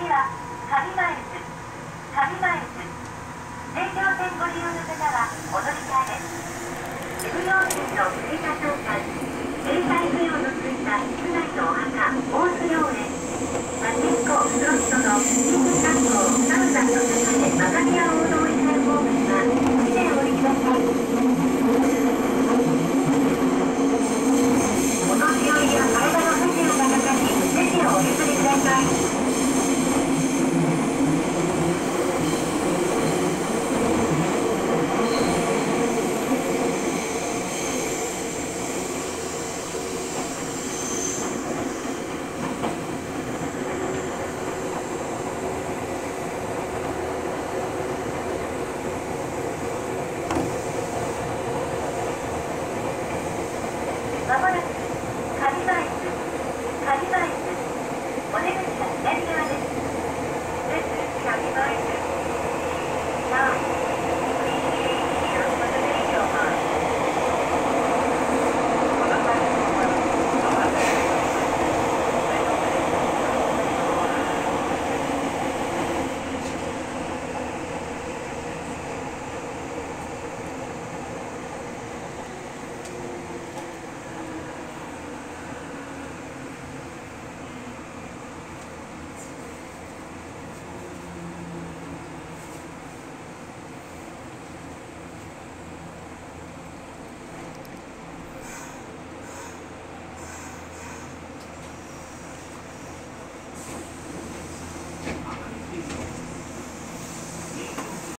次は上前津上前津京線ご利用の方はお乗り換えです Vámonos.